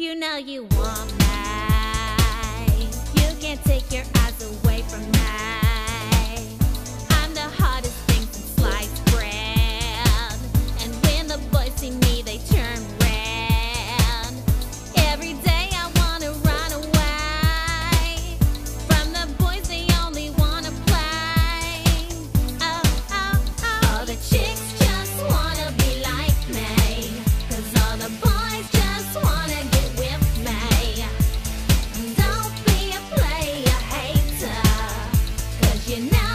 You know you want me. You can't take your eyes away from me. you know.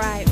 right.